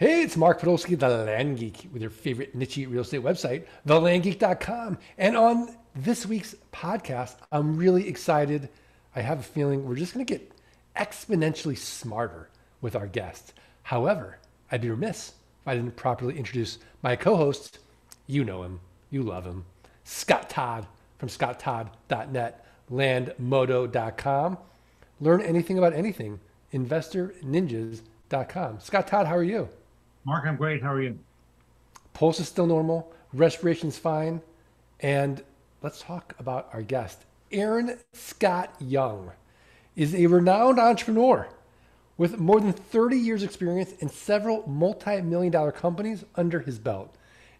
Hey, it's Mark Podolsky, the Land Geek, with your favorite niche real estate website, thelandgeek.com. And on this week's podcast, I'm really excited. I have a feeling we're just going to get exponentially smarter with our guests. However, I'd be remiss if I didn't properly introduce my co host. You know him, you love him, Scott Todd from scotttodd.net, landmodo.com. Learn anything about anything, investorninjas.com. Scott Todd, how are you? Mark, I'm great. How are you? Pulse is still normal, respiration's fine, and let's talk about our guest. Aaron Scott Young is a renowned entrepreneur with more than 30 years experience and several multi-million dollar companies under his belt.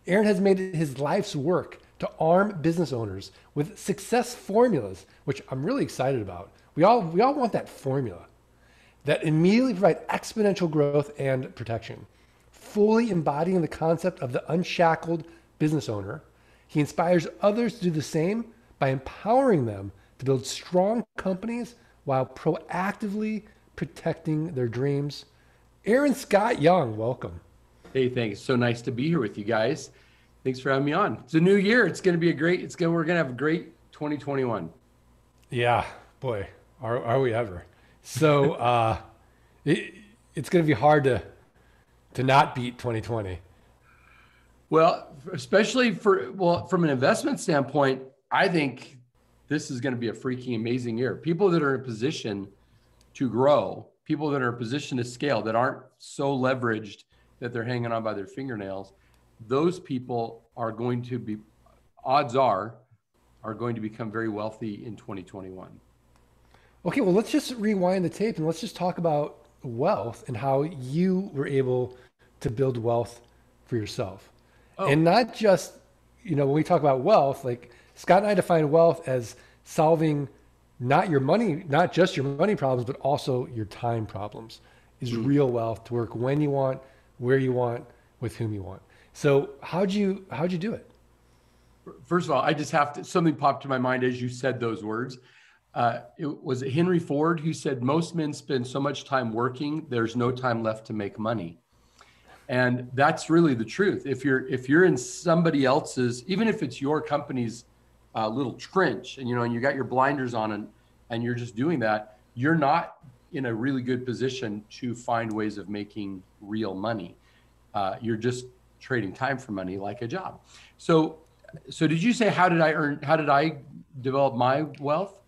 Aaron has made it his life's work to arm business owners with success formulas, which I'm really excited about. We all we all want that formula that immediately provide exponential growth and protection. Fully embodying the concept of the unshackled business owner, he inspires others to do the same by empowering them to build strong companies while proactively protecting their dreams. Aaron Scott Young, welcome. Hey, thanks. So nice to be here with you guys. Thanks for having me on. It's a new year. It's going to be a great. It's going. We're going to have a great 2021. Yeah, boy, are are we ever? So uh, it, it's going to be hard to to not beat 2020. Well, especially for well, from an investment standpoint, I think this is going to be a freaking amazing year. People that are in a position to grow, people that are in a position to scale, that aren't so leveraged that they're hanging on by their fingernails, those people are going to be, odds are, are going to become very wealthy in 2021. Okay, well, let's just rewind the tape and let's just talk about wealth and how you were able to build wealth for yourself. Oh. And not just, you know, when we talk about wealth, like Scott and I define wealth as solving not your money, not just your money problems, but also your time problems is mm-hmm. real wealth to work when you want, where you want, with whom you want. So how'd you how'd you do it? First of all, I just have to something popped to my mind as you said those words. Uh, it was Henry Ford who said most men spend so much time working, there's no time left to make money. And that's really the truth. If you're if you're in somebody else's, even if it's your company's uh, little trench, and you know, and you got your blinders on, and and you're just doing that, you're not in a really good position to find ways of making real money. Uh, you're just trading time for money like a job. So, so did you say how did I earn? How did I develop my wealth?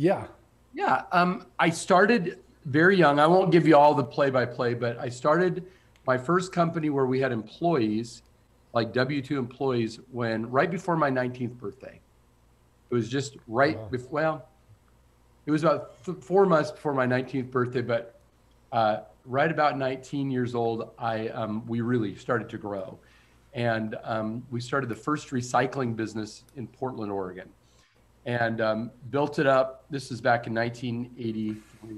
Yeah, yeah. Um, I started very young. I won't give you all the play by play, but I started my first company where we had employees, like W two employees, when right before my 19th birthday. It was just right wow. before. Well, it was about th- four months before my 19th birthday, but uh, right about 19 years old, I um, we really started to grow, and um, we started the first recycling business in Portland, Oregon, and um, built it up. This is back in 1983,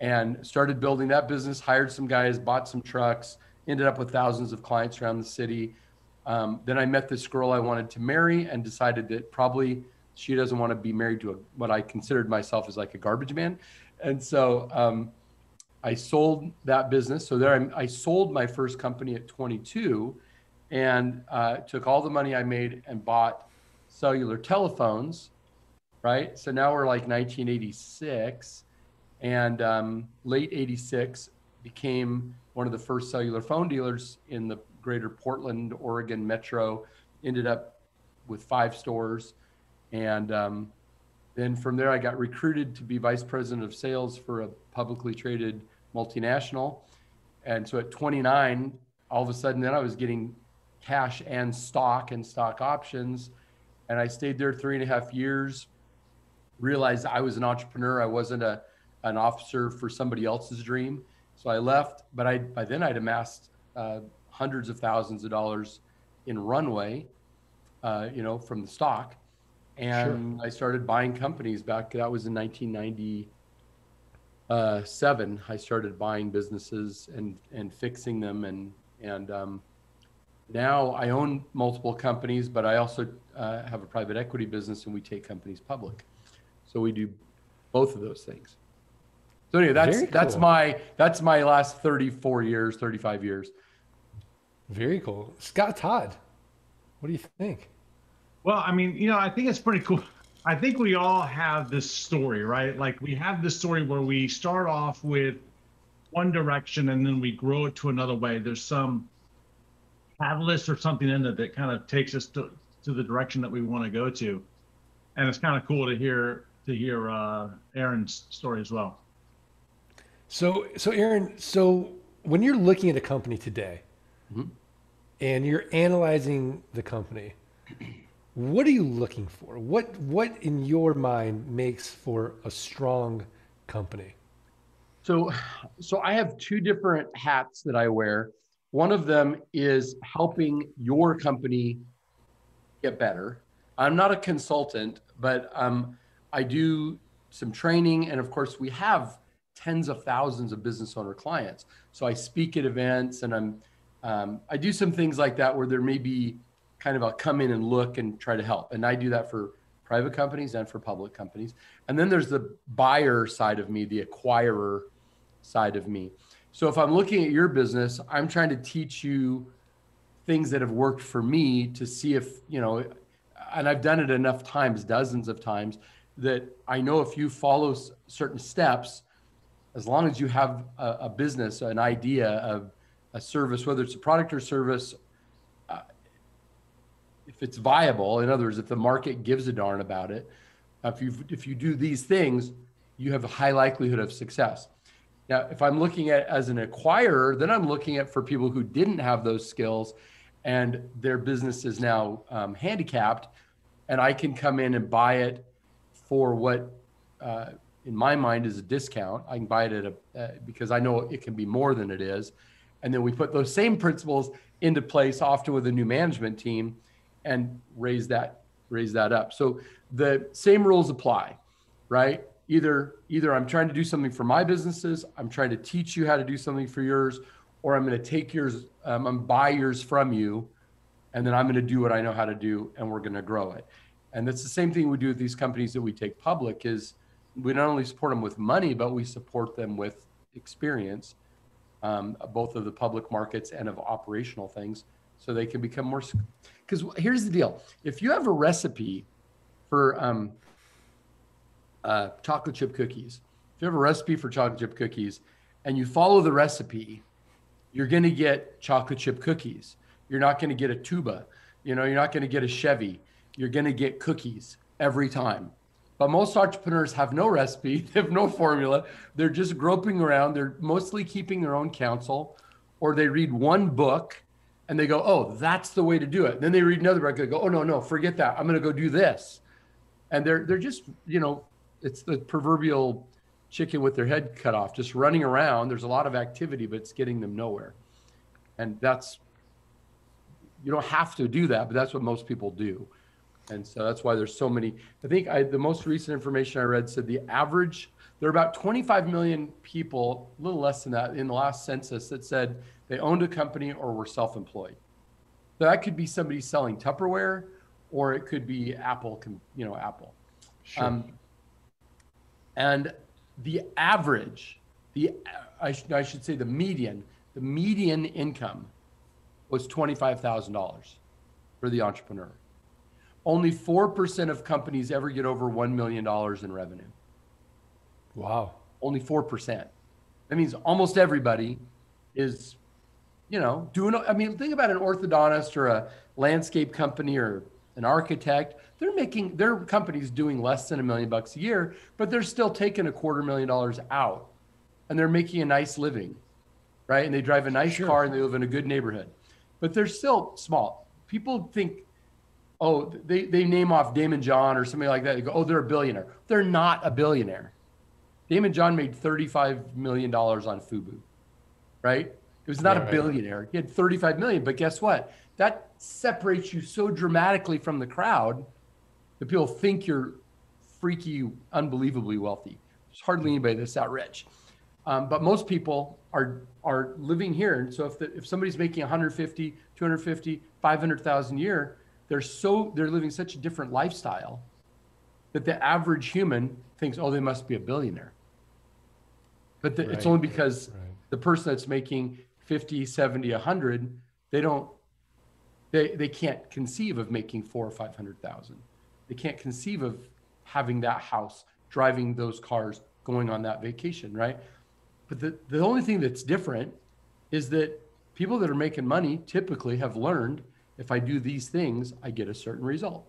and started building that business. Hired some guys, bought some trucks, ended up with thousands of clients around the city. Um, then I met this girl I wanted to marry, and decided that probably she doesn't want to be married to a, what I considered myself as like a garbage man, and so um, I sold that business. So there, I, I sold my first company at 22, and uh, took all the money I made and bought cellular telephones. Right. So now we're like 1986, and um, late 86 became one of the first cellular phone dealers in the greater Portland, Oregon metro. Ended up with five stores, and um, then from there I got recruited to be vice president of sales for a publicly traded multinational. And so at 29, all of a sudden, then I was getting cash and stock and stock options. And I stayed there three and a half years, realized I was an entrepreneur. I wasn't a, an officer for somebody else's dream. So I left, but I, by then I'd amassed uh, hundreds of thousands of dollars in runway, uh, you know, from the stock. And sure. I started buying companies back, that was in 1990 uh, I started buying businesses and and fixing them, and and um, now I own multiple companies, but I also uh, have a private equity business, and we take companies public. So we do both of those things. So anyway, that's cool. that's my that's my last 34 years, 35 years. Very cool. Scott Todd, what do you think? Well, I mean, you know, I think it's pretty cool. I think we all have this story, right? Like we have this story where we start off with one direction and then we grow it to another way. There's some catalyst or something in it that kind of takes us to, to the direction that we want to go to. And it's kind of cool to hear to hear uh, Aaron's story as well. So, so Aaron, so when you're looking at a company today Mhm. and you're analyzing the company, what are you looking for? What, what in your mind makes for a strong company? So, so I have two different hats that I wear. One of them is helping your company get better. I'm not a consultant, but um, I do some training, and of course, we have tens of thousands of business owner clients. So I speak at events, and I'm um, I do some things like that where there may be kind of a come in and look and try to help, and I do that for private companies and for public companies. And then there's the buyer side of me, the acquirer side of me. So if I'm looking at your business, I'm trying to teach you things that have worked for me to see if, you know, and I've done it enough times, dozens of times, that I know if you follow s- certain steps, as long as you have a, a business, an idea of a service, whether it's a product or service, uh, if it's viable, in other words, if the market gives a darn about it, if you if you do these things, you have a high likelihood of success. Now, if I'm looking at as an acquirer, then I'm looking at for people who didn't have those skills and their business is now um, handicapped, and I can come in and buy it for what, uh, in my mind, is a discount. I can buy it at a uh, because I know it can be more than it is, and then we put those same principles into place, often with a new management team, and raise that raise that up. So the same rules apply, right? Either either I'm trying to do something for my businesses, I'm trying to teach you how to do something for yours, or I'm going to take yours, um, I'm buy yours from you, and then I'm going to do what I know how to do, and we're going to grow it. And that's the same thing we do with these companies that we take public. Is we not only support them with money, but we support them with experience, um, both of the public markets and of operational things, so they can become more. Because here's the deal: if you have a recipe for um, uh, chocolate chip cookies, if you have a recipe for chocolate chip cookies, and you follow the recipe, you're going to get chocolate chip cookies. You're not going to get a tuba. You know, you're not going to get a Chevy. You're going to get cookies every time. But most entrepreneurs have no recipe, they have no formula. They're just groping around. They're mostly keeping their own counsel, or they read one book and they go, "Oh, that's the way to do it." then they read another book and go, "Oh no, no, forget that. I'm going to go do this." And they're they're just, you know, it's the proverbial chicken with their head cut off, just running around. There's a lot of activity, but it's getting them nowhere. And that's you don't have to do that, but that's what most people do. And so that's why there's so many. I think I, the most recent information I read said the average, there are about 25 million people, a little less than that in the last census that said they owned a company or were self employed. So that could be somebody selling Tupperware or it could be Apple, you know, Apple. Sure. Um, and the average, the I, sh- I should say the median, the median income was $25,000 for the entrepreneur. Only 4% of companies ever get over $1 million in revenue. wow. Only 4%. That means almost everybody is, you know, doing, I mean, think about an orthodontist or a landscape company or an architect. They're making, their company's doing less than a million bucks a year, but they're still taking a quarter million dollars out and they're making a nice living, right? And they drive a nice Sure. car and they live in a good neighborhood, but they're still small. People think, oh, they, they name off Daymond John or somebody like that. They go, oh, they're a billionaire. They're not a billionaire. Daymond John made $35 million on Fubu, right? It was not Yeah, a right. billionaire. He had 35 million, but guess what? That separates you so dramatically from the crowd that people think you're freaky, unbelievably wealthy. There's hardly anybody that's that rich. Um, but most people are are living here. And so if the, if somebody's making 150, 250, 500,000 a year, they're so they're living such a different lifestyle that the average human thinks, oh, they must be a billionaire. But the, it's only because right. the person that's making 50, 70, 100 they don't they they can't conceive of making four or five hundred thousand. They can't conceive of having that house, driving those cars, going on that vacation, right? But the, the only thing that's different is that people that are making money typically have learned if I do these things, I get a certain result.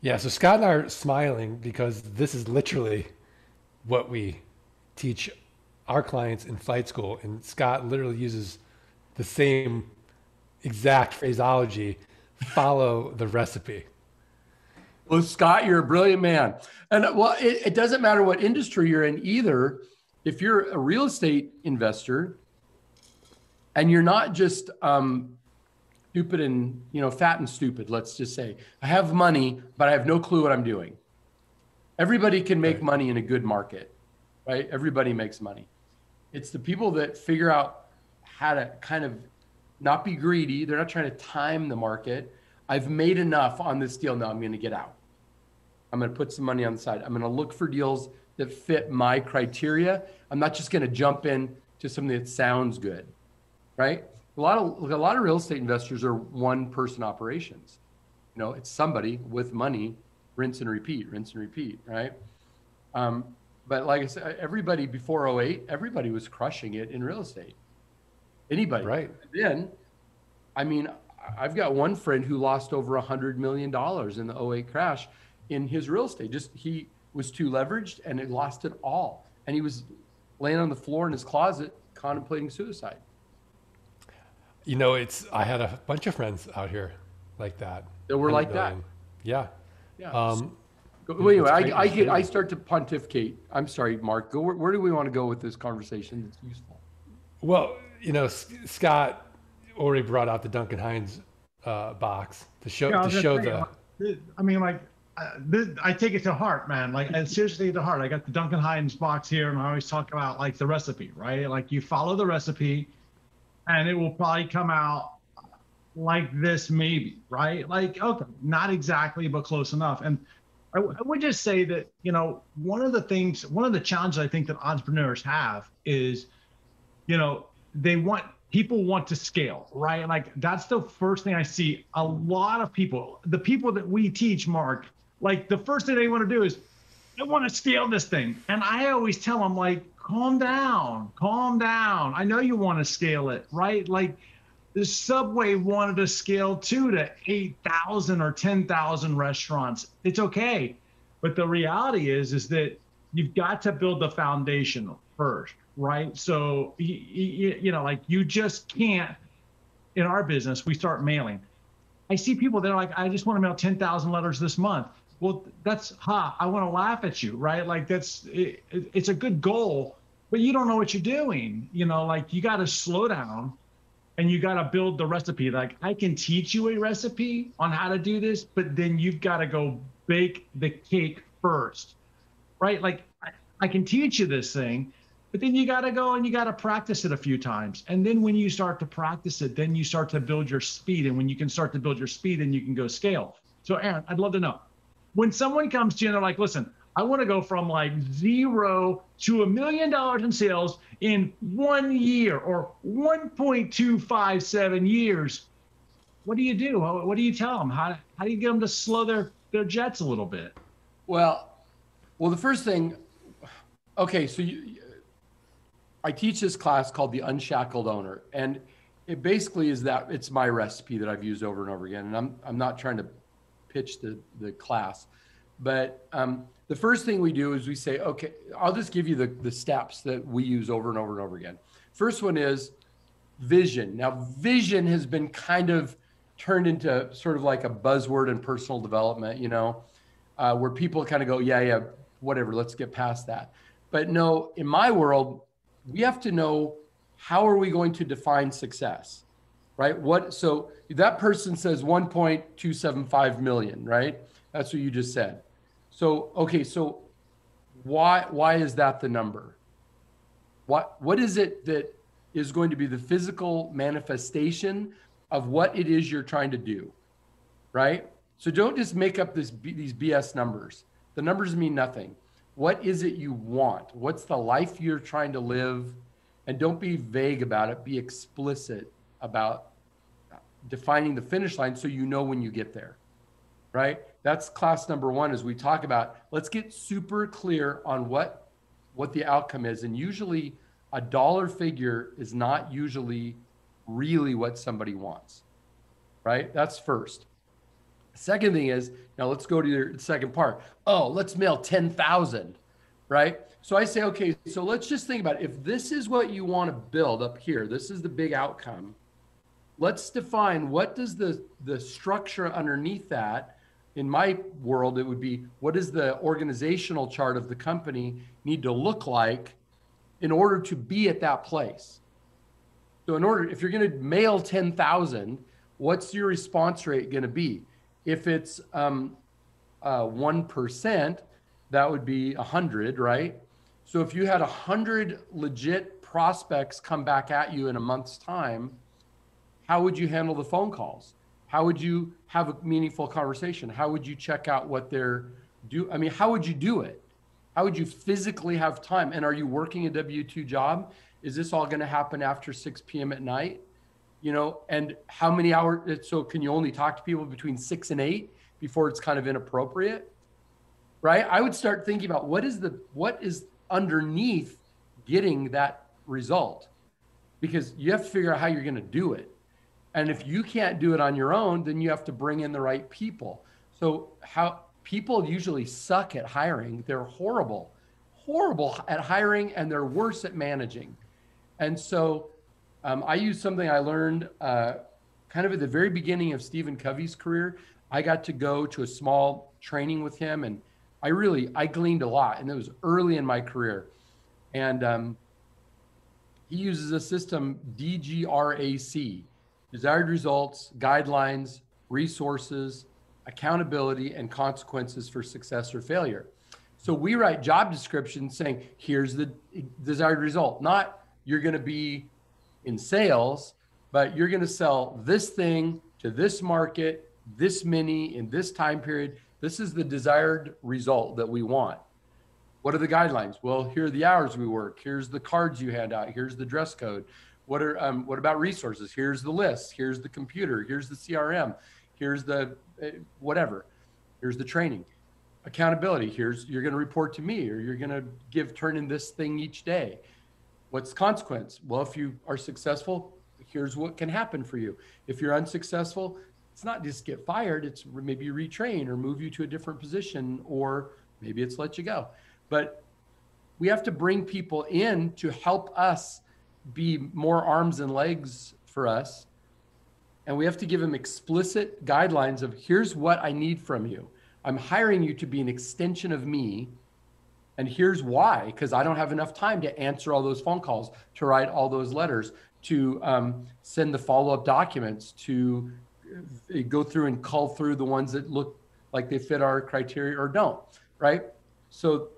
Yeah, so Scott and I are smiling because this is literally what we teach our clients in flight school. And Scott literally uses the same exact phraseology follow the recipe. Well, Scott, you're a brilliant man. And well, it, it doesn't matter what industry you're in either. If you're a real estate investor and you're not just um, stupid and you know fat and stupid let's just say. I have money but i have no clue what i'm doing. Everybody can make right. money in a good market right? Everybody makes money. It's the people that figure out how to kind of not be greedy. They're not trying to time the market. I've made enough on this deal now i'm going to get out. I'm going to put some money on the side. I'm going to look for deals that fit my criteria. I'm not just going to jump in to something that sounds good right a lot of a lot of real estate investors are one person operations. You know, it's somebody with money, rinse and repeat, rinse and repeat, right? Um, but like I said, everybody before 08, everybody was crushing it in real estate. Anybody. Right. Then, I mean, I've got one friend who lost over a hundred million dollars in the 08 crash in his real estate. Just he was too leveraged and it lost it all. And he was laying on the floor in his closet contemplating suicide. You know, it's I had a bunch of friends out here like that. That were like that. Yeah. Yeah. Um, wait, wait, I, I get, I start to pontificate. I'm sorry, Mark. Go. Where, where do we want to go with this conversation? That's useful. Well, you know, Scott already brought out the Duncan Hines uh, box to show yeah, to show the. I mean, like, uh, this, I take it to heart, man. Like, and seriously to heart. I got the Duncan Hines box here, and I always talk about like the recipe, right? Like, you follow the recipe and it will probably come out like this maybe right? Like okay not exactly but close enough. And I, w- I would just say that you know one of the things one of the challenges i think that entrepreneurs have is you know they want people want to scale right? Like that's the first thing i see a lot of people the people that we teach mark like the first thing they want to do is i want to scale this thing. And i always tell them like calm down, calm down. I know you want to scale it, right? Like the Subway wanted to scale two to 8,000 or 10,000 restaurants. It's okay. But the reality is, is that you've got to build the foundation first, right? So, you, know, like you just can't, in our business, we start mailing. I see people that are like, I just want to mail 10,000 letters this month well that's ha i want to laugh at you right? Like that's it, it, it's a good goal but you don't know what you're doing you know? Like you got to slow down and you got to build the recipe. Like i can teach you a recipe on how to do this but then you've got to go bake the cake first right? Like I, I can teach you this thing but then you got to go and you got to practice it a few times. And then when you start to practice it then you start to build your speed. And when you can start to build your speed then you can go scale. So aaron i'd love to know when someone comes to you and they're like, listen, I want to go from like zero to a million dollars in sales in one year or 1.257 years. What do you do? What do you tell them? How, how do you get them to slow their, their jets a little bit? Well, well, the first thing, okay, so you, I teach this class called the Unshackled Owner, and it basically is that it's my recipe that I've used over and over again, and I'm I'm not trying to pitch the, the class. But um, the first thing we do is we say, okay, I'll just give you the, the steps that we use over and over and over again. First one is vision. Now, vision has been kind of turned into sort of like a buzzword in personal development, you know, uh, where people kind of go, yeah, yeah, whatever, let's get past that. But no, in my world, we have to know how are we going to define success? Right? What so that person says 1.275 million, right? That's what you just said. So okay, so why why is that the number? What what is it that is going to be the physical manifestation of what it is you're trying to do? Right? So don't just make up this these BS numbers. The numbers mean nothing. What is it you want? What's the life you're trying to live? And don't be vague about it, be explicit about defining the finish line so you know when you get there right? That's class number one as we talk about. Let's get super clear on what what the outcome is. And usually a dollar figure is not usually really what somebody wants right? That's first. Second thing is now let's go to your second part. Oh let's mail 10000 right? So i say okay so let's just think about it. if this is what you want to build up here this is the big outcome let's define what does the the structure underneath that in my world it would be what does the organizational chart of the company need to look like in order to be at that place? So in order if you're going to mail 10,000 what's your response rate going to be? If it's um, uh, 1% that would be 100 right? So if you had 100 legit prospects come back at you in a month's time how would you handle the phone calls? How would you have a meaningful conversation? How would you check out what they're do? I mean, how would you do it? How would you physically have time? And are you working a W 2 job? Is this all going to happen after 6 p.m. at night? You know, and how many hours? So, can you only talk to people between six and eight before it's kind of inappropriate? Right? I would start thinking about what is the what is underneath getting that result because you have to figure out how you're going to do it and if you can't do it on your own, then you have to bring in the right people. So how people usually suck at hiring. They're horrible, horrible at hiring, and they're worse at managing. And so um, I use something I learned uh, kind of at the very beginning of Stephen Covey's career. I got to go to a small training with him, and I really I gleaned a lot, and it was early in my career. And um, he uses a system DGRAC desired results, guidelines, resources, accountability, and consequences for success or failure. So we write job descriptions saying, here's the desired result, not you're going to be in sales, but you're going to sell this thing to this market, this many in this time period. This is the desired result that we want. What are the guidelines? Well, here are the hours we work. Here's the cards you hand out. Here's the dress code. What are um, what about resources? Here's the list. Here's the computer. Here's the CRM. Here's the uh, whatever. Here's the training. Accountability. Here's you're going to report to me, or you're going to give turn in this thing each day. What's consequence? Well, if you are successful, here's what can happen for you. If you're unsuccessful, it's not just get fired. It's maybe retrain or move you to a different position, or maybe it's let you go. But we have to bring people in to help us be more arms and legs for us. And we have to give them explicit guidelines of here's what I need from you. I'm hiring you to be an extension of me. And here's why because I don't have enough time to answer all those phone calls, to write all those letters, to um, send the follow up documents, to uh, go through and cull through the ones that look like they fit our criteria or don't, right? So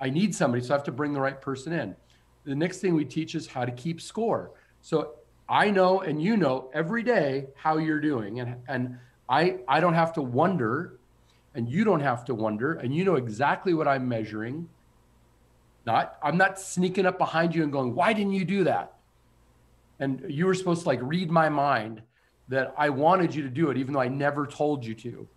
I need somebody, so I have to bring the right person in the next thing we teach is how to keep score. So I know and you know every day how you're doing and and I I don't have to wonder and you don't have to wonder and you know exactly what I'm measuring. Not I'm not sneaking up behind you and going, "Why didn't you do that?" And you were supposed to like read my mind that I wanted you to do it even though I never told you to.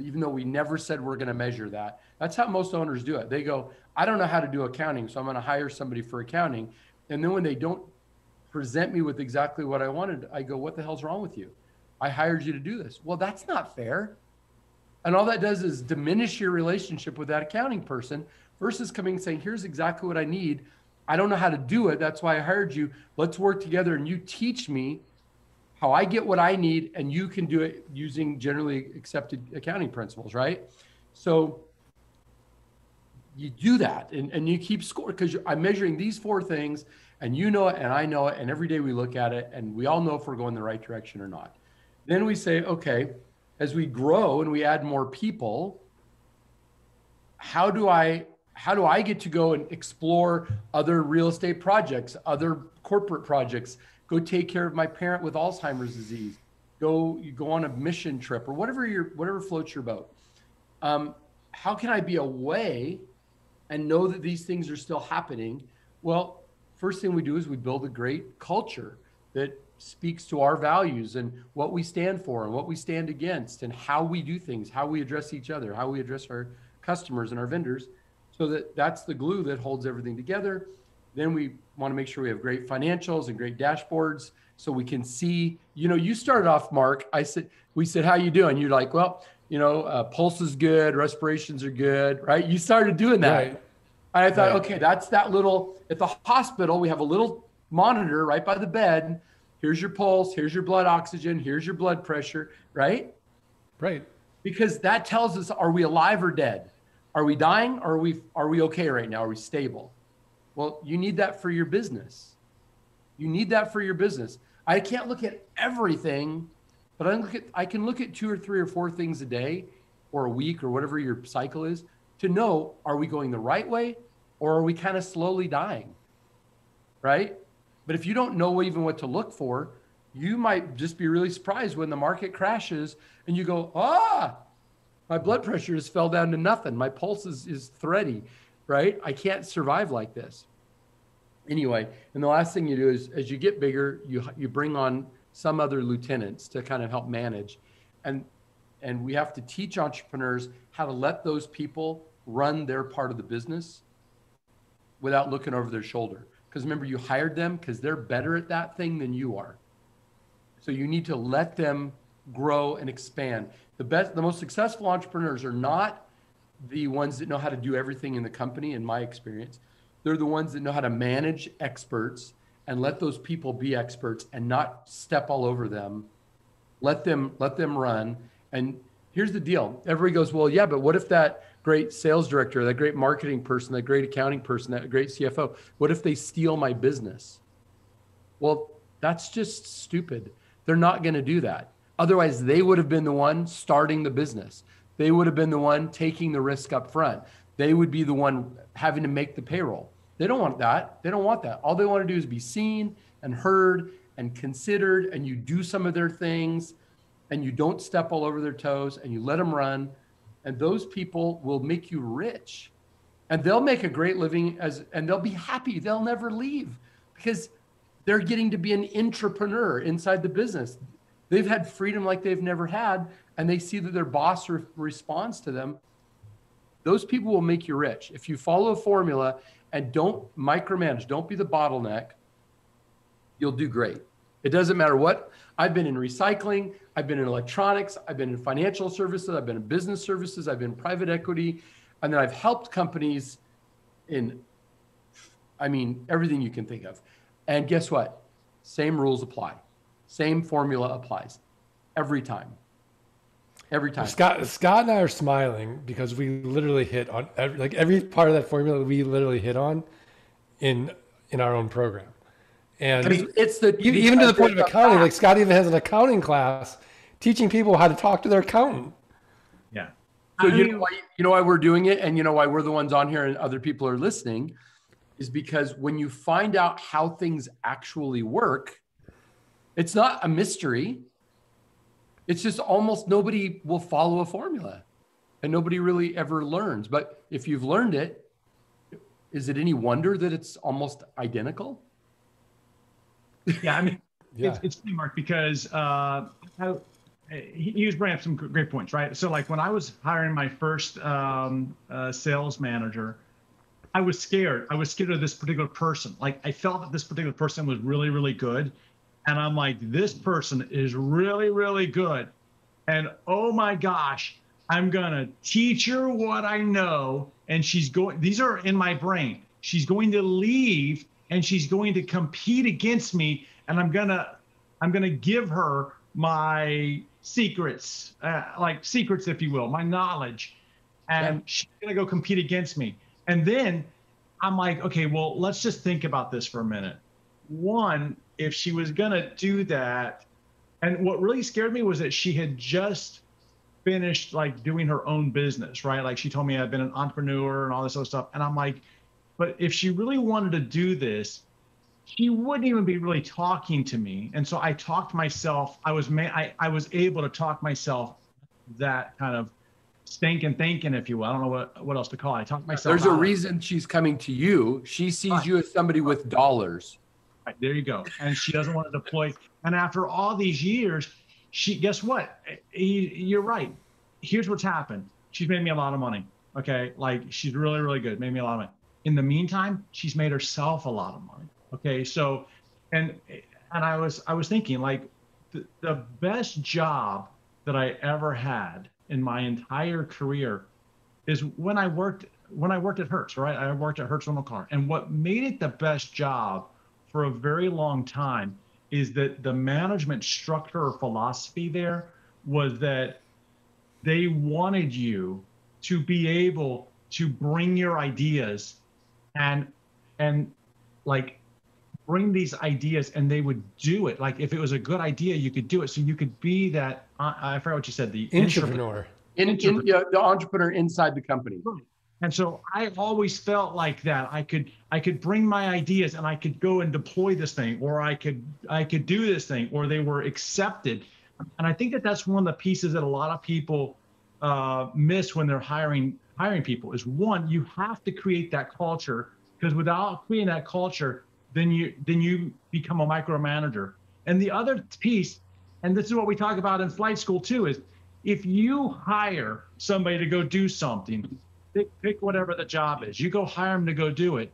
Even though we never said we're going to measure that. That's how most owners do it. They go, I don't know how to do accounting, so I'm going to hire somebody for accounting. And then when they don't present me with exactly what I wanted, I go, What the hell's wrong with you? I hired you to do this. Well, that's not fair. And all that does is diminish your relationship with that accounting person versus coming and saying, Here's exactly what I need. I don't know how to do it. That's why I hired you. Let's work together and you teach me how I get what I need and you can do it using generally accepted accounting principles, right? So you do that and, and you keep score because I'm measuring these four things and you know it and I know it. And every day we look at it and we all know if we're going the right direction or not. Then we say, okay, as we grow and we add more people, how do I how do I get to go and explore other real estate projects, other corporate projects, go take care of my parent with Alzheimer's disease, go you go on a mission trip or whatever your whatever floats your boat. Um, how can I be away and know that these things are still happening? Well, first thing we do is we build a great culture. that speaks to our values and what we stand for and what we stand against and how we do things, how we address each other, how we address our customers and our vendors. So that that's the glue that holds everything together. Then we want to make sure we have great financials and great dashboards so we can see, you know, you started off, Mark. I said, we said, how you doing? You're like, well, you know, uh, pulse is good, respirations are good, right? You started doing that. Right. And I thought, Right. okay, that's that little, at the hospital, we have a little monitor right by the bed. Here's your pulse, here's your blood oxygen, here's your blood pressure, right? Right. Because that tells us, are we alive or dead? Are we dying or are we, are we okay right now? Are we stable? Well, you need that for your business. You need that for your business. I can't look at everything, but I look at I can look at two or three or four things a day or a week or whatever your cycle is to know are we going the right way or are we kind of slowly dying? Right? But if you don't know even what to look for, you might just be really surprised when the market crashes and you go, ah, my blood pressure just fell down to nothing. My pulse is, is thready, right? I can't survive like this. Anyway and the last thing you do is as you get bigger you you bring on some other lieutenants to kind of help manage. And and we have to teach entrepreneurs how to let those people run their part of the business without looking over their shoulder. Because remember you hired them because they're better at that thing than you are. So you need to let them grow and expand. The best the most successful entrepreneurs are not the ones that know how to do everything in the company in my experience they're the ones that know how to manage experts and let those people be experts and not step all over them. Let them let them run. And here's the deal. Everybody goes, well, yeah, but what if that great sales director, that great marketing person, that great accounting person, that great CFO, what if they steal my business? Well, that's just stupid. They're not going to do that. Otherwise, they would have been the one starting the business. They would have been the one taking the risk up front. They would be the one having to make the payroll. They don't want that. They don't want that. All they want to do is be seen and heard and considered, and you do some of their things and you don't step all over their toes and you let them run. And those people will make you rich and they'll make a great living as and they'll be happy. They'll never leave because they're getting to be an entrepreneur inside the business. They've had freedom like they've never had, and they see that their boss re- responds to them those people will make you rich. If you follow a formula and don't micromanage, don't be the bottleneck, you'll do great. It doesn't matter what. I've been in recycling, I've been in electronics, I've been in financial services, I've been in business services, I've been in private equity, and then I've helped companies in, I mean, everything you can think of. And guess what? Same rules apply, same formula applies every time. Every time. Scott, Scott and I are smiling because we literally hit on every, like every part of that formula. We literally hit on in in our own program, and I mean, it's the even, even to the point of because accounting. Like. Scott even has an accounting class teaching people how to talk to their accountant. Yeah. So you know why you know why we're doing it, and you know why we're the ones on here, and other people are listening, is because when you find out how things actually work, it's not a mystery. It's just almost nobody will follow a formula, and nobody really ever learns. But if you've learned it, is it any wonder that it's almost identical? Yeah, I mean, Yeah. it's, it's funny, Mark, because uh, I, he, he was bringing up some great points, right? So, like when I was hiring my first um, uh, sales manager, I was scared. I was scared of this particular person. Like I felt that this particular person was really, really good, and I'm like, this person is really, really good, and oh my gosh, I'm gonna teach her what I know, and she's going. These are in my brain. She's going to leave, and she's going to compete against me, and I'm gonna, I'm gonna give her my secrets, uh, like secrets, if you will, my knowledge, and Yeah. she's gonna go compete against me. And then I'm like, okay, well, let's just think about this for a minute. One, if she was gonna do that, and what really scared me was that she had just finished like doing her own business, right? Like she told me I'd been an entrepreneur and all this other stuff. And I'm like, but if she really wanted to do this, she wouldn't even be really talking to me. And so I talked myself, I was ma- I, I was able to talk myself that kind of stinking thinking, if you will. I don't know what, what else to call it. I talked myself. There's a out it. reason she's coming to you. She sees you as somebody with dollars. Right, there you go. And she doesn't want to deploy. And after all these years, she guess what? You're right. Here's what's happened. She's made me a lot of money. Okay, like she's really, really good. Made me a lot of money. In the meantime, she's made herself a lot of money. Okay, so, and and I was I was thinking like the, the best job that I ever had in my entire career is when I worked when I worked at Hertz, right? I worked at Hertz Rental Car. And what made it the best job for a very long time is that the management structure or philosophy there was that they wanted you to be able to bring your ideas and and like bring these ideas and they would do it. Like if it was a good idea you could do it. So you could be that uh, i forgot what you said the entrepreneur. in, in yeah, the entrepreneur inside the company and so i always felt like that. I could i could bring my ideas and i could go and deploy this thing or i could i could do this thing or they were accepted. And i think that that's one of the pieces that a lot of people uh, miss when they're hiring hiring people is one you have to create that culture because without creating that culture then you then you become a micromanager. And the other piece and this is what we talk about in flight school too is if you hire somebody to go do something pick, pick whatever the job is you go hire them to go do it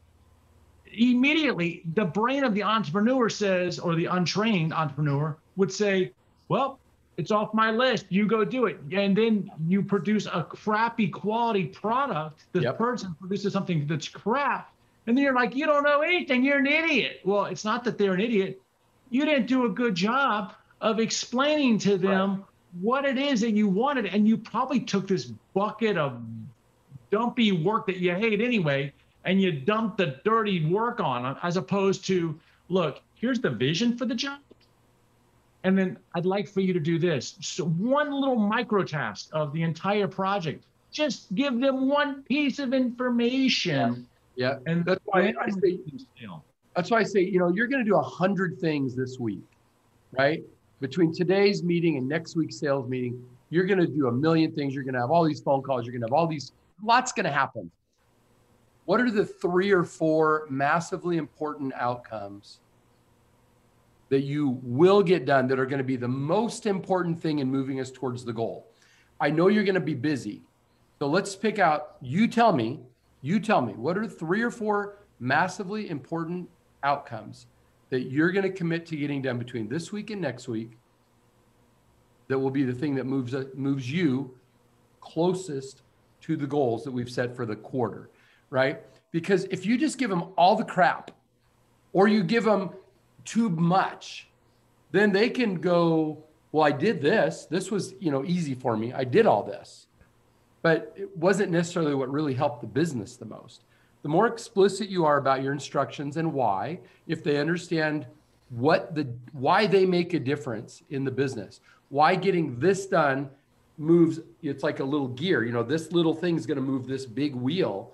immediately the brain of the entrepreneur says or the untrained entrepreneur would say well it's off my list. You go do it. And then you produce a crappy quality product. The yep. person produces something that's crap. And then you're like, you don't know anything. You're an idiot. Well, it's not that they're an idiot. You didn't do a good job of explaining to them right. what it is that you wanted. And you probably took this bucket of dumpy work that you hate anyway, and you dump the dirty work on them as opposed to, look, here's the vision for the job and then I'd like for you to do this. So one little micro task of the entire project. Just give them one piece of information. Yeah. yeah. And that's why I say that's why I say, you know, you're going to do a hundred things this week, right? Between today's meeting and next week's sales meeting, you're going to do a million things. You're going to have all these phone calls. You're going to have all these, lots going to happen. What are the three or four massively important outcomes that you will get done that are going to be the most important thing in moving us towards the goal. I know you're going to be busy. So let's pick out, you tell me, you tell me, what are three or four massively important outcomes that you're going to commit to getting done between this week and next week that will be the thing that moves moves you closest to the goals that we've set for the quarter, right? Because if you just give them all the crap or you give them too much, then they can go, well, I did this. This was, you know, easy for me. I did all this. But it wasn't necessarily what really helped the business the most. The more explicit you are about your instructions and why, if they understand what the why they make a difference in the business, why getting this done moves it's like a little gear, you know, this little thing is going to move this big wheel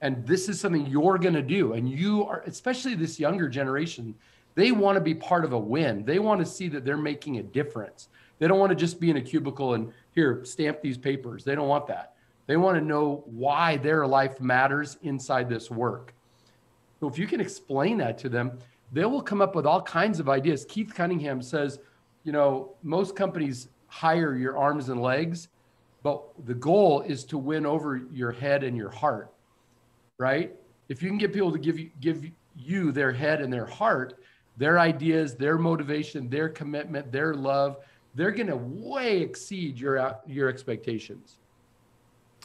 and this is something you're going to do and you are especially this younger generation they want to be part of a win. They want to see that they're making a difference. They don't want to just be in a cubicle and here, stamp these papers. They don't want that. They want to know why their life matters inside this work. So if you can explain that to them, they will come up with all kinds of ideas. Keith Cunningham says, you know, most companies hire your arms and legs, but the goal is to win over your head and your heart, right? If you can get people to give you, give you their head and their heart, their ideas, their motivation, their commitment, their love, they're going to way exceed your your expectations.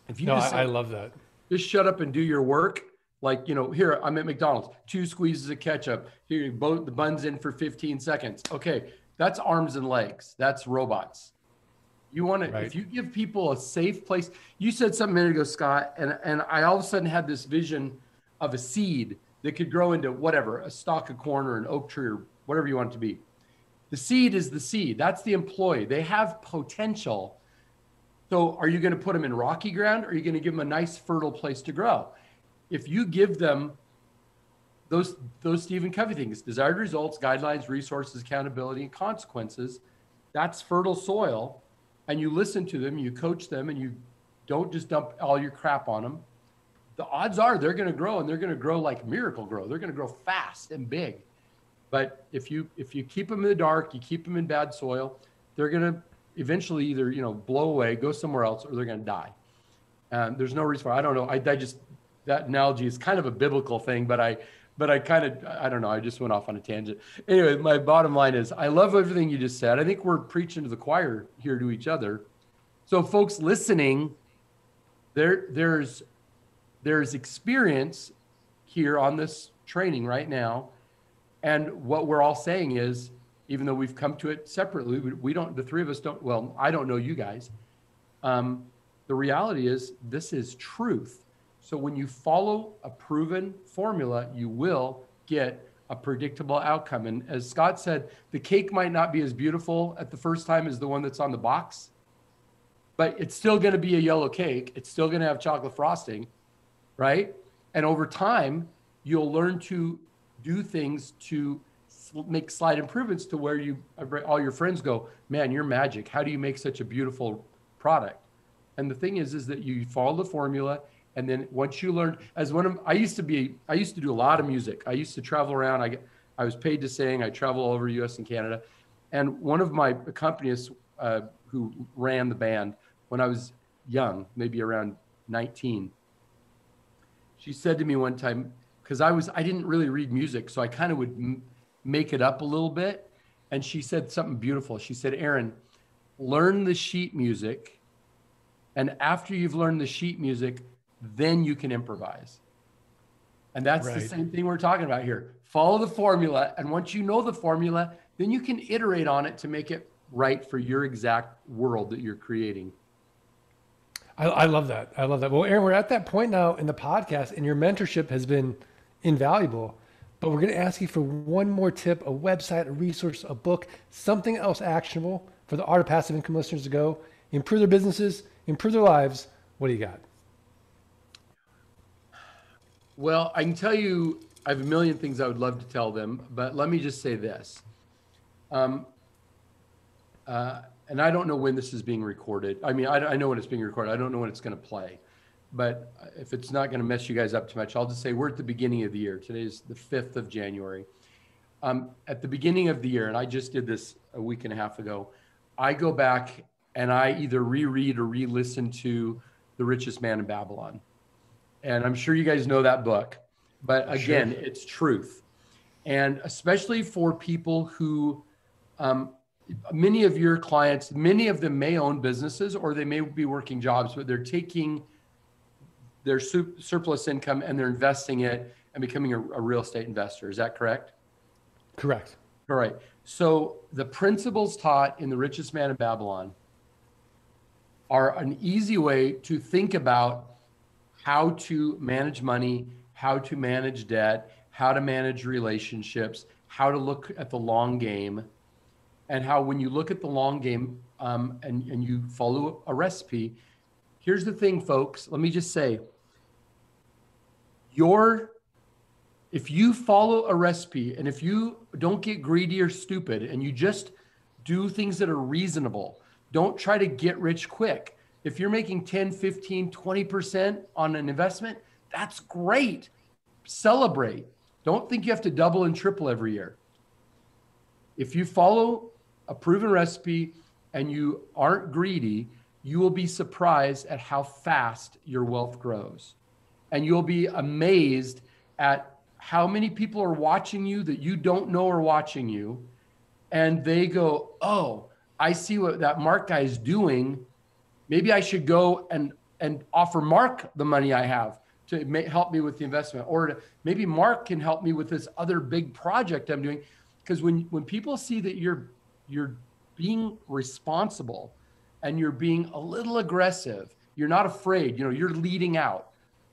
If you no, just say, I love that. Just shut up and do your work. Like you know, here I'm at McDonald's. Two squeezes of ketchup. Here, you both the buns in for 15 seconds. Okay, that's arms and legs. That's robots. You want to, right. if you give people a safe place. You said something a minute ago, Scott, and and I all of a sudden had this vision of a seed that could grow into whatever, a stalk of corn or an oak tree or whatever you want it to be. The seed is the seed. That's the employee. They have potential. So are you going to put them in rocky ground or are you going to give them a nice fertile place to grow? If you give them those those Stephen Covey things, desired results, guidelines, resources, accountability, and consequences, that's fertile soil. And you listen to them, you coach them, and you don't just dump all your crap on them the odds are they're going to grow and they're going to grow like Miracle-Gro. They're going to grow fast and big. But if you if you keep them in the dark, you keep them in bad soil, they're gonna eventually either you know blow away, go somewhere else, or they're gonna die. And there's no reason for. I don't know. I, I just that analogy is kind of a biblical thing, but I but I kind of I don't know. I just went off on a tangent. Anyway, my bottom line is I love everything you just said. I think we're preaching to the choir here to each other. So folks listening, there there's there's experience here on this training right now and what we're all saying is, even though we've come to it separately, we don't, the three of us don't, well, I don't know you guys. Um, the reality is, this is truth. So when you follow a proven formula, you will get a predictable outcome. And as Scott said, the cake might not be as beautiful at the first time as the one that's on the box, but it's still going to be a yellow cake. It's still going to have chocolate frosting, right? And over time, you'll learn to do things to make slight improvements to where you all your friends go man you're magic how do you make such a beautiful product and the thing is is that you follow the formula and then once you learn as one of i used to be i used to do a lot of music i used to travel around i i was paid to sing i travel all over us and canada and one of my accompanists uh, who ran the band when i was young maybe around 19 she said to me one time because I was I didn't really read music, so I kind of would m- make it up a little bit. And she said something beautiful. She said, "Aaron, learn the sheet music, and after you've learned the sheet music, then you can improvise." And that's right. the same thing we're talking about here. Follow the formula, and once you know the formula, then you can iterate on it to make it right for your exact world that you're creating. I, I love that. I love that. Well, Aaron, we're at that point now in the podcast, and your mentorship has been invaluable. But we're going to ask you for one more tip a website, a resource, a book, something else actionable for the Art of Passive Income listeners to go improve their businesses, improve their lives. What do you got? Well, I can tell you, I have a million things I would love to tell them, but let me just say this. Um, uh, and I don't know when this is being recorded. I mean, I, I know when it's being recorded. I don't know when it's going to play but if it's not going to mess you guys up too much, I'll just say we're at the beginning of the year. Today is the 5th of January. Um, at the beginning of the year, and I just did this a week and a half ago, I go back and I either reread or re listen to The Richest Man in Babylon. And I'm sure you guys know that book, but again, sure. it's truth. And especially for people who, um, many of your clients, many of them may own businesses or they may be working jobs, but they're taking their surplus income and they're investing it and becoming a, a real estate investor. Is that correct? Correct. All right. So the principles taught in The Richest Man in Babylon are an easy way to think about how to manage money, how to manage debt, how to manage relationships, how to look at the long game, and how when you look at the long game um, and, and you follow a recipe, here's the thing, folks. Let me just say your if you follow a recipe and if you don't get greedy or stupid and you just do things that are reasonable don't try to get rich quick if you're making 10 15 20% on an investment that's great. Celebrate. Don't think you have to double and triple every year. If you follow a proven recipe and you aren't greedy you will be surprised at how fast your wealth grows. And you'll be amazed at how many people are watching you that you don't know are watching you. And they go oh i see what that mark guy is doing maybe i should go and and offer mark the money i have to help me with the investment or to, maybe mark can help me with this other big project i'm doing. Because when when people see that you're you're being responsible and you're being a little aggressive you're not afraid you know you're leading out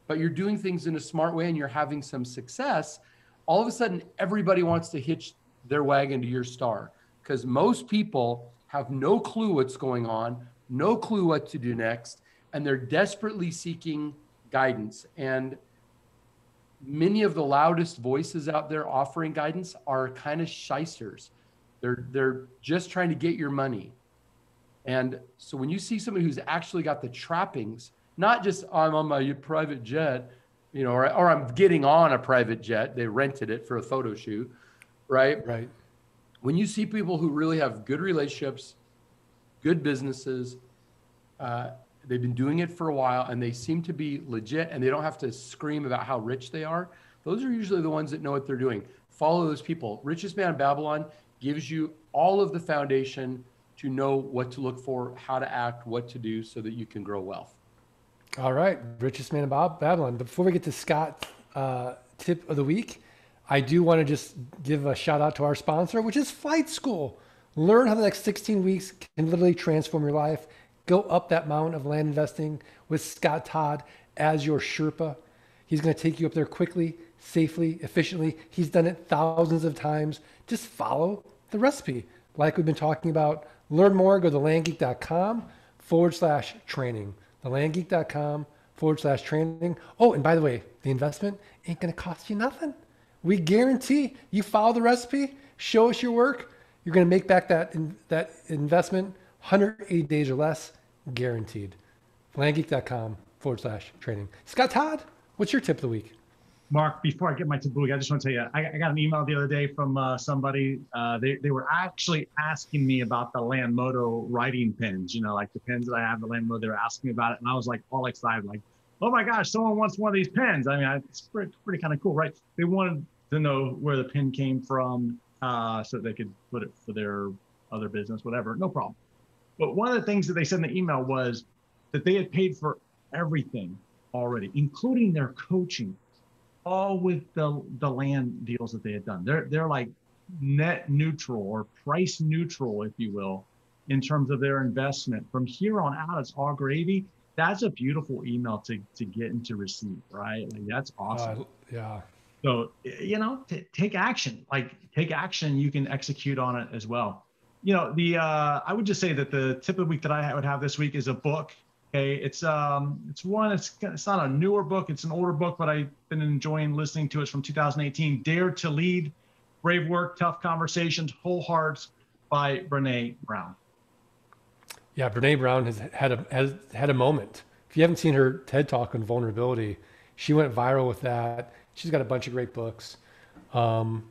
but you're doing things in a smart way and you're having some success, all of a sudden everybody wants to hitch their wagon to your star. Because most people have no clue what's going on, no clue what to do next, and they're desperately seeking guidance. And many of the loudest voices out there offering guidance are kind of shysters. They're they're just trying to get your money. And so when you see somebody who's actually got the trappings not just I'm on my private jet, you know, or, or I'm getting on a private jet. They rented it for a photo shoot. right? Right. when you see people who really have good relationships, good businesses, uh, they've been doing it for a while and they seem to be legit and they don't have to scream about how rich they are. Those are usually the ones that know what they're doing. Follow those people. Richest Man in Babylon gives you all of the foundation to know what to look for, how to act, what to do so that you can grow wealth. All right, richest man in Babylon. Before we get to Scott's uh, tip of the week, I do want to just give a shout out to our sponsor, which is Flight School. Learn how the next 16 weeks can literally transform your life. Go up that mountain of land investing with Scott Todd as your Sherpa. He's going to take you up there quickly, safely, efficiently. He's done it thousands of times. Just follow the recipe, like we've been talking about. Learn more, go to landgeek.com forward slash training. Thelandgeek.com forward slash training. Oh, and by the way, the investment ain't going to cost you nothing. We guarantee you follow the recipe, show us your work, you're going to make back that in, that investment 180 days or less, guaranteed. Landgeek.com forward slash training. Scott Todd, what's your tip of the week? Mark, before I get my taboo, I just want to tell you, I, I got an email the other day from uh, somebody. Uh, they, they were actually asking me about the Landmoto writing pens, you know, like the pens that I have, the Landmoto, they were asking me about it. And I was like, all excited, like, oh my gosh, someone wants one of these pens. I mean, I, it's pretty, pretty kind of cool, right? They wanted to know where the pen came from uh, so they could put it for their other business, whatever, no problem. But one of the things that they said in the email was that they had paid for everything already, including their coaching all with the the land deals that they had done. They're they're like net neutral or price neutral, if you will, in terms of their investment. From here on out, it's all gravy. That's a beautiful email to to get and to receive, right? Like that's awesome. Uh, yeah. So you know, t- take action. Like take action, you can execute on it as well. You know, the uh, I would just say that the tip of the week that I would have this week is a book. Okay, it's um, it's one. It's it's not a newer book. It's an older book, but I've been enjoying listening to it. It's from 2018. Dare to Lead: Brave Work, Tough Conversations, Whole Hearts by Brene Brown. Yeah, Brene Brown has had a has had a moment. If you haven't seen her TED talk on vulnerability, she went viral with that. She's got a bunch of great books, um,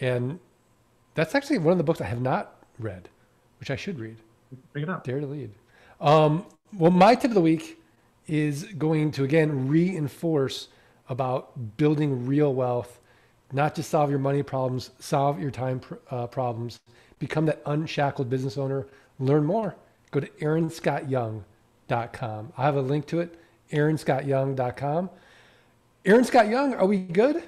and that's actually one of the books I have not read, which I should read. Pick it up. Dare to lead. Um, well, my tip of the week is going to again reinforce about building real wealth, not just solve your money problems, solve your time uh, problems, become that unshackled business owner. Learn more. Go to aaronscottyoung.com. I have a link to it, aaronscottyoung.com. Aaron Scott Young, are we good?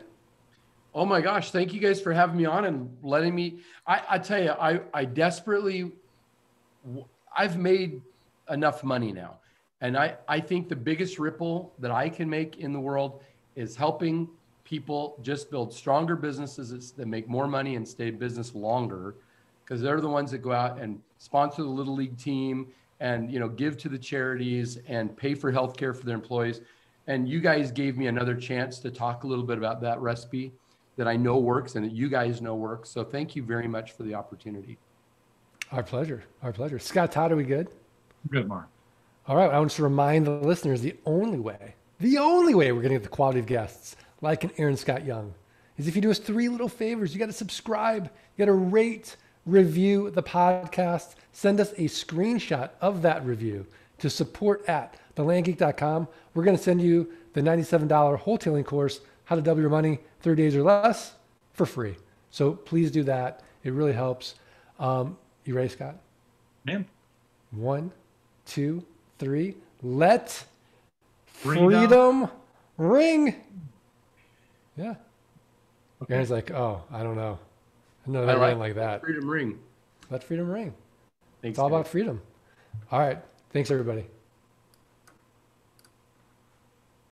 Oh my gosh, thank you guys for having me on and letting me. I, I tell you, I, I desperately, I've made enough money now. And I, I think the biggest ripple that I can make in the world is helping people just build stronger businesses that make more money and stay in business longer because they're the ones that go out and sponsor the little league team and you know give to the charities and pay for health care for their employees and you guys gave me another chance to talk a little bit about that recipe that I know works and that you guys know works. So thank you very much for the opportunity. Our pleasure. Our pleasure. Scott Todd, are we good? Good, Mark. All right. I want to remind the listeners the only way, the only way we're going to get the quality of guests like an Aaron Scott Young is if you do us three little favors. You got to subscribe, you got to rate, review the podcast, send us a screenshot of that review to support at thelandgeek.com. We're going to send you the $97 wholesaling course, How to Double Your Money 30 Days or Less, for free. So please do that. It really helps. Um, you ready, Scott? Man, One, two, three. Let Freedom. freedom, ring. Yeah. Aaron's like, oh, I don't know. No, I that like line like that. Freedom ring. Let freedom ring. Thanks. It's all guys. about freedom. All right. Thanks, everybody.